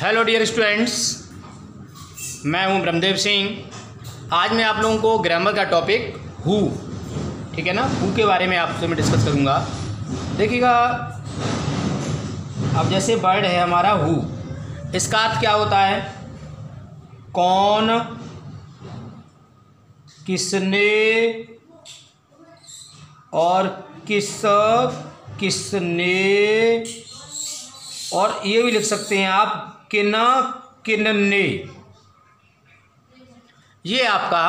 Hello dear students मैं हूँ ब्रह्मदेव सिंह। आज मैं आप लोगों को ग्रामर का टॉपिक हु ठीक है ना? हु के बारे में आपसे मैं डिस्कस करूँगा। देखिएगा, अब जैसे वर्ड है हमारा हु इसका अर्थ क्या होता है? कौन, किसने, और किस, किसने, और ये भी लिख सकते हैं आप। किन किनने ये आपका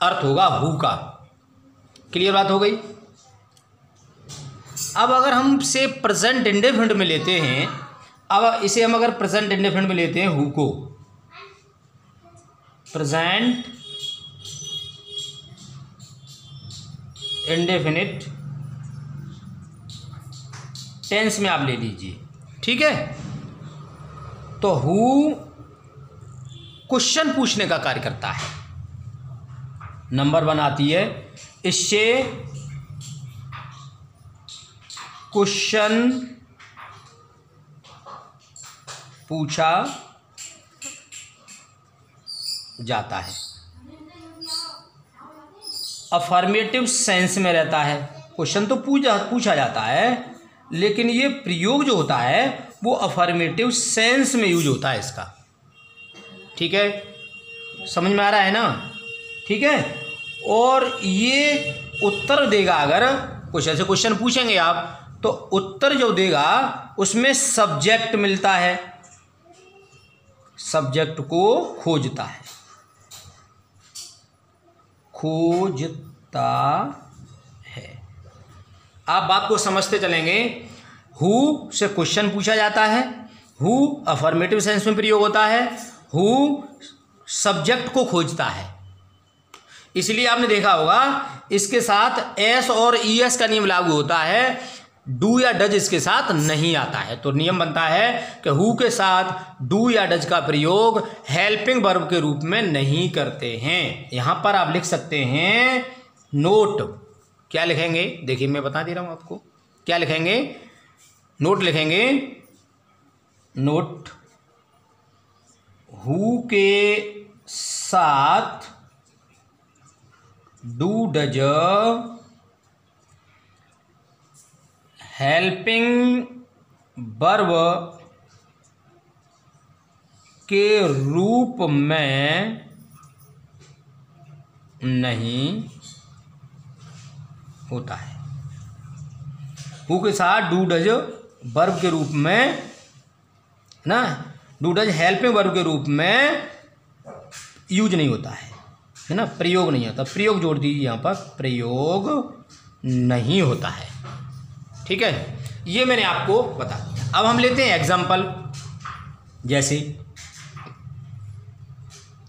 अर्थ होगा हु का। क्लियर बात हो गई? अब अगर हम से प्रेजेंट इंडेफिनिट में लेते हैं, अब इसे हम अगर प्रेजेंट इंडेफिनिट में लेते हैं who co. Present indefinite tense में आप ले लीजिए। ठीक है? तो हु क्वेश्चन पूछने का कार्य करता है। नंबर वन आती है, इससे क्वेश्चन पूछा जाता है। अफर्मेटिव सेंस में रहता है। क्वेश्चन तो पूछा पूछा जाता है। लेकिन ये प्रयोग जो होता है, वो अफर्मेटिव सेंस में यूज़ होता है इसका। ठीक है? समझ में आ रहा है ना? ठीक है? और ये उत्तर देगा अगर, कुछ ऐसे क्वेश्चन पूछेंगे आप तो उत्तर जो देगा, उसमें सब्जेक्ट मिलता है। सब्जेक्ट को खोजता है। खोजता आप बात को समझते चलेंगे। हु से क्वेश्चन पूछा जाता है। हु अफर्मेटिव सेंस में प्रयोग होता है। हु सब्जेक्ट को खोजता है। इसलिए आपने देखा होगा, इसके साथ एस और ई एस का नियम लागू होता है। डू या डज इसके साथ नहीं आता है। तो नियम बनता है कि हु के साथ डू या डज का प्रयोग हेल्पिंग वर्ब के रूप में नहीं करते हैं। यहाँ पर आप लिख सकते हैं नोट क्या लिखेंगे? देखिए, मैं बता दे रहा हूँ आपको। क्या लिखेंगे? नोट लिखेंगे। नोट हु के साथ डू डज हेल्पिंग वर्ब के रूप में नहीं होता है। हु के साथ डू डज वर्ब के रूप में, ना डू डज हेल्पिंग वर्ब के रूप में यूज़ नहीं होता है है ना, प्रयोग नहीं होता। प्रयोग जोड़ दीजिए यहाँ पर, प्रयोग नहीं होता है। ठीक है? ये मैंने आपको बता दिया। अब हम लेते हैं एग्ज़ाम्पल जैसे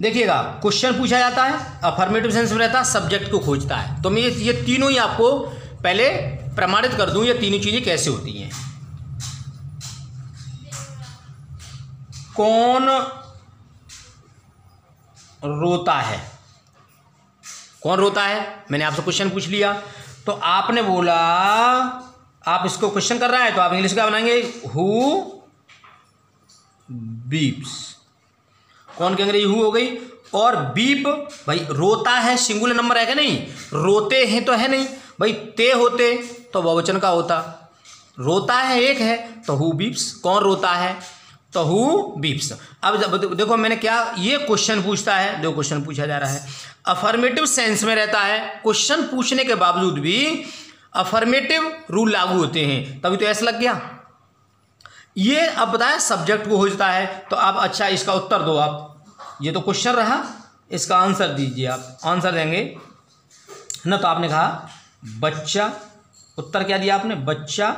देखिएगा क्वेश्चन पूछा जाता है अफर्मेटिव सेंस में रहता है सब्जेक्ट को खोजता है। तो मैं ये तीनों ही आपको पहले प्रमाणित कर दूँ, ये तीनों चीज़ें कैसे होती हैं। कौन रोता है? कौन रोता है? मैंने आपसे क्वेश्चन पूछ लिया। तो आपने बोला, आप इसको क्वेश्चन कर रहा है तो आप इंग्लिश का बनाएँगे हु बीप्स कौन के अंग्रेज़ी हु हो गई। और बीप, भाई, रोता है, सिंगुलर नंबर है क्या नहीं? रोते हैं तो है नहीं। भाई, ते होते तो बहुवचन का होता। रोता है, एक है तो हु बीप्स, कौन रोता है? तो हु बीप्स। अब देखो, मैंने क्या, ये क्वेश्चन पूछता है, दो क्वेश्चन पूछा जा रहा है। अफर्मेटिव सेंस में रहता है क्वेश्चन पूछने के बावजूद भी अफर्मेटिव रूल लागू होते हैं। तभी तो ऐसा लग गया। ये अब बताया सब्जेक्ट को खोजता है तो आप अच्छा इसका उत्तर दो आप। ये तो क्वेश्चन रहा। इसका आंसर दीजिए आप। आंसर देंगे। न तो आपने कहा, बच्चा। उत्तर क्या दिया आपने? बच्चा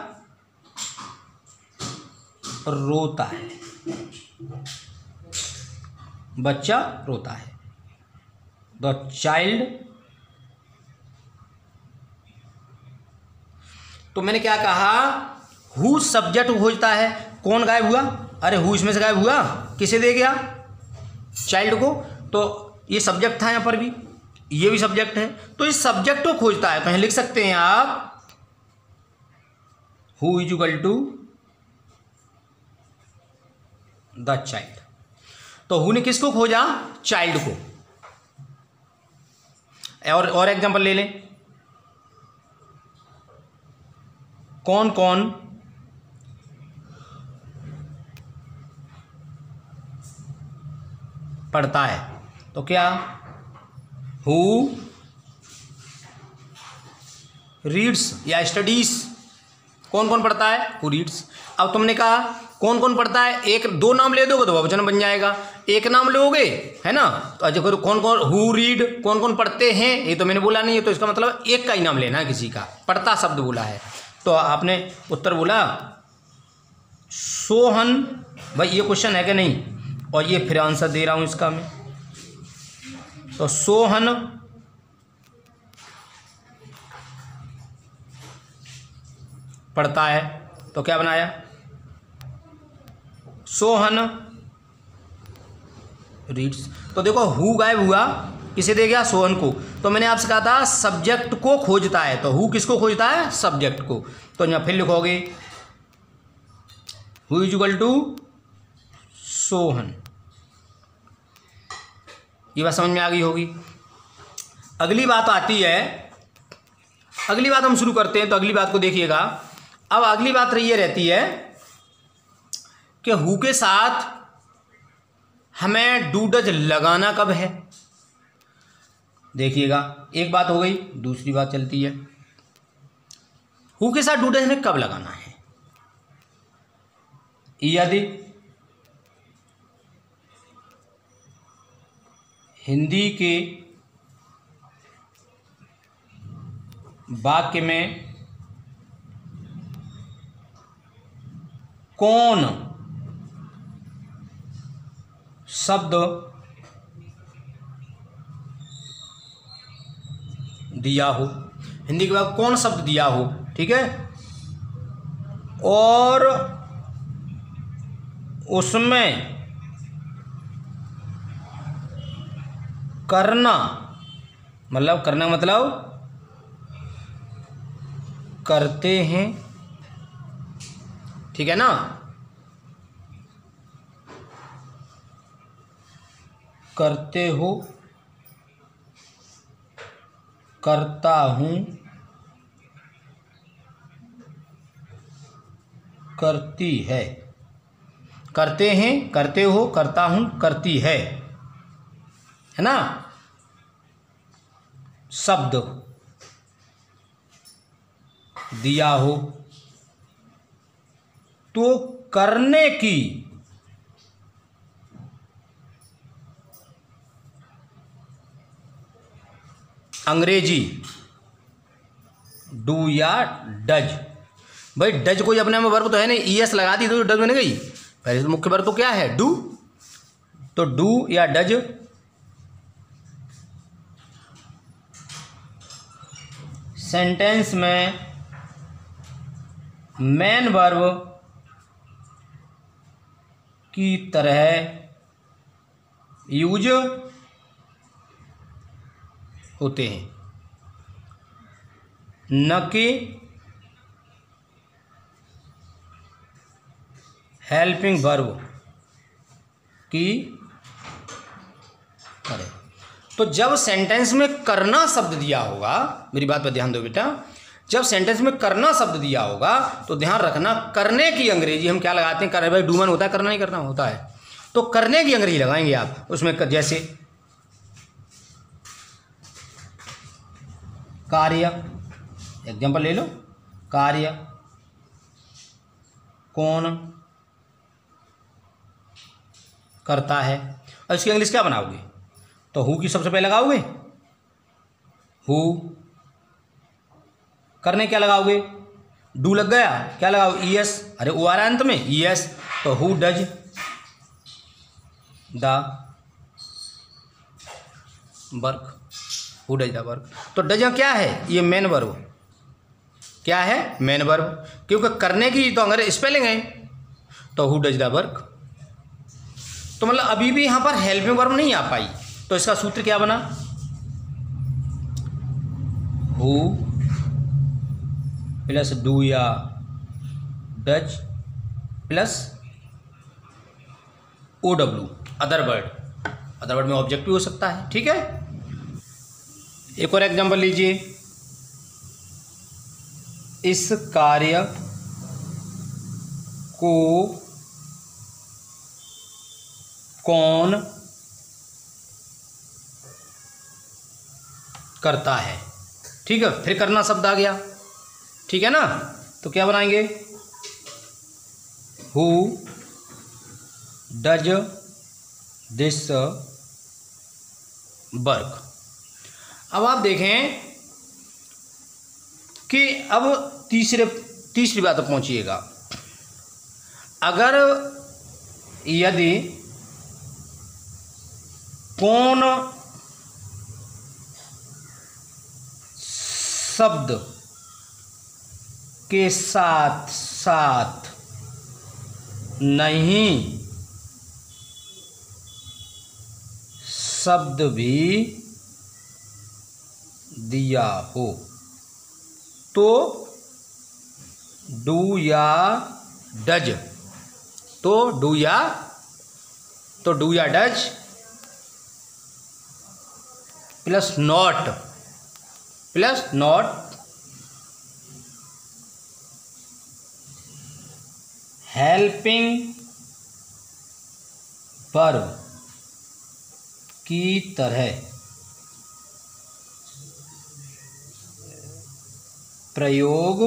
रोता है। बच्चा रोता है। द चाइल्ड तो मैंने क्या कहा हु सब्जेक्ट खोजता है? कौन गायब हुआ? अरे हु इसमें से गायब हुआ? किसे दे गया? चाइल्ड को तो ये सब्जेक्ट था यहाँ पर भी, ये भी सब्जेक्ट है। तो इस सब्जेक्ट को खोजता है तो यहाँ लिख सकते हैं आप who is equal to the child तो हु ने किसको खोजा? चाइल्ड को। और और एग्जांपल ले लें। कौन कौन? पढ़ता है। तो क्या? हु रीड्स या स्टडीज़ कौन कौन पढ़ता है? हु रीड्स अब तुमने कहा कौन कौन पढ़ता है? एक, दो नाम ले दोगे तो वचन बन जाएगा। एक नाम लोगे, है ना? तो अच्छा कौन कौन हु रीड कौन कौन पढ़ते हैं? ये तो मैंने बोला नहीं है तो इसका मतलब एक का ही नाम लेना है किसी का। पढ़ता शब्द बोला है। तो आपने उत्तर बोला, सोहन, भाई ये क्वेश्चन है कि नहीं? और ये फिर आंसर दे रहा हूँ इसका मैं। तो सोहन, पढ़ता है। तो क्या बनाया? सोहन रीड्स तो देखो हु गायब हुआ? किसे दे गया? सोहन को। तो मैंने आपसे कहा था सब्जेक्ट को खोजता है। तो हु किसको खोजता है? सब्जेक्ट को। तो यहाँ फिर लिखोगे who is equal to Sohan? ये बात समझ में आ गई होगी। अगली बात आती है, अगली बात हम शुरू करते हैं तो अगली बात को देखिएगा। अब अगली बात ये रहती है कि हु के साथ हमें डूडज लगाना कब है? देखिएगा, एक बात हो गई, दूसरी बात चलती है। हु के साथ डूडज हमें कब लगाना है? यदि हिंदी के वाक्य में कौन शब्द दिया हो? हिंदी के बाद कौन शब्द दिया हो? ठीक है? और उसमें करना। मतलब करना मतलब करते हैं। ठीक है ना? करते हो, करता हूँ, करती है। करते हैं, करते हो, करता हूँ, करती है। है ना? शब्द दिया हो तो करने की अंग्रेज़ी डू या डज। भाई, डज कोई अपने में वर्ब तो है नहीं ई एस लगा दी तो डज बन गई। पहले तो मुख्य वर्ब तो क्या है? डू। तो डू या डज सेंटेंस में मैन वर्ब की तरह यूज़ होते हैं। न कि हेल्पिंग वर्ब की तो जब सेंटेंस में करना शब्द दिया होगा मेरी बात पर ध्यान दो बेटा जब सेंटेंस में करना शब्द दिया होगा तो ध्यान रखना करने की अंग्रेज़ी हम क्या लगाते हैं? कर भाई डूमन होता है करना ही करना होता है। तो करने की अंग्रेज़ी लगाएँगे आप उसमें कर, जैसे कार्य एग्जांपल ले लो कार्य कौन करता है और इसकी इंग्लिश क्या बनाओगे? तो हु की सबसे पहले लगाओगे? हु करने क्या लगाओगे? डू लग गया? क्या लगाओ? ई एस अरे ओ आ रहा अंत में। ई एस तो who does the work who does the work तो डज क्या है? ये मेन वर्ब क्या है? मेन वर्ब क्योंकि करने की तो अगर स्पेलिंग है तो हु डज द वर्क तो मतलब अभी भी यहाँ पर हेल्पिंग वर्ब नहीं आ पाई। तो इसका सूत्र क्या बना? हु प्लस डू या does plus O W other word. Other word में ऑब्जेक्ट भी हो सकता है, ठीक है? एक और एग्जांपल लीजिए। इस कार्य को कौन करता है। ठीक है, फिर करना शब्द आ गया। ठीक है ना? तो क्या बनाएँगे? हु डज दिस वर्क अब आप देखें कि अब तीसरे, तीसरी बात पहुंचिएगा। अगर यदि कौन शब्द के साथ साथ नहीं, शब्द भी दिया हो। तो डू या डज तो डू या तो डू या does, plus not plus not helping verb की तरह। प्रयोग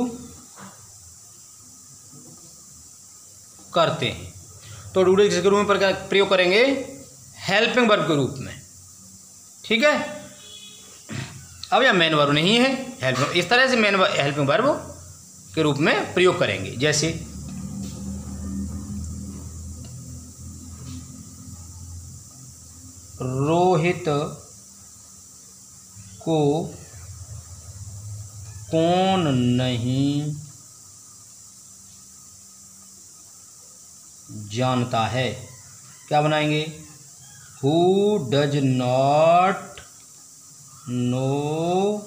करते हैं। तो डूडे किसके रूप में प्रयोग करेंगे हेल्पिंग वर्ब के रूप में। ठीक है? अब यह मेन वर्ब नहीं है। हेल्प इस तरह से मेन हेल्पिंग वर्ब के रूप में प्रयोग करेंगे। जैसे, रोहित को कौन नहीं जानता है? क्या बनाएँगे? Who does not know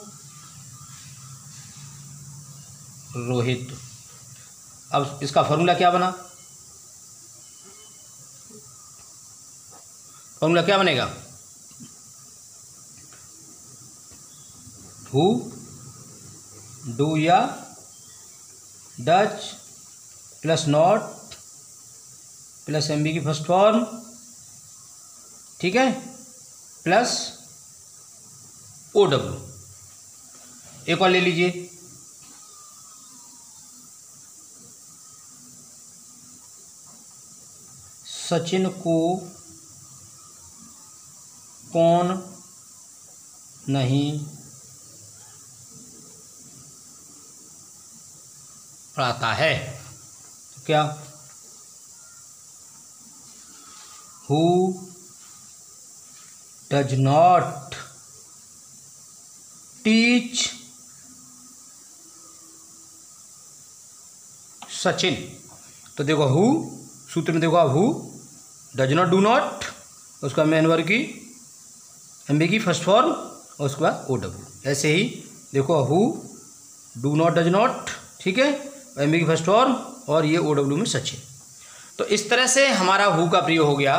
Rohit. अब इसका फॉर्मूला क्या बना? फॉर्मूला क्या बनेगा? हु डू या does plus not plus M B की फ़र्स्ट फॉर्म ठीक है? प्लस ओ डब्ल्यू एक और ले लीजिए। सचिन को कौन नहीं पढ़ाता है? तो क्या? Who does not teach Sachin तो देखो हु सूत्र में देखो आप who does not do not उसका मेन वर्ग की एमबी की फ़र्स्ट फॉर्म और उसके बाद ओ डब्ल्यू ऐसे ही देखो who do not does not ठीक है? एमबी की फ़र्स्ट फॉर्म और ये ओ डब्ल्यू में सचिन तो इस तरह से हमारा हु का प्रयोग हो गया।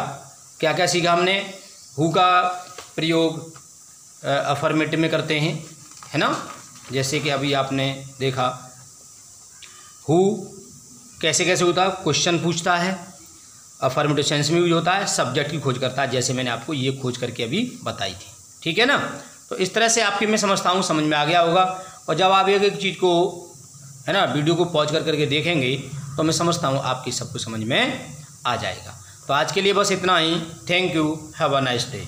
क्या क्या सीखा हमने? हु का प्रयोग अफर्मेटिव में करते हैं, है ना? जैसे कि अभी आपने देखा हु कैसे कैसे होता है? क्वेश्चन पूछता है अफर्मेटिव सेंस में भी होता है सब्जेक्ट की खोज करता है, जैसे मैंने आपको ये खोज करके अभी बताई थी, ठीक है ना? तो इस तरह से आपकी मैं समझता हूँ, समझ में आ गया होगा। और जब आप एक एक चीज़ को, है ना वीडियो को पॉज कर करके देखेंगे तो मैं समझता हूँ आपकी सब कुछ समझ में आ जाएगा। तो आज के लिए बस इतना ही। Thank you have a nice day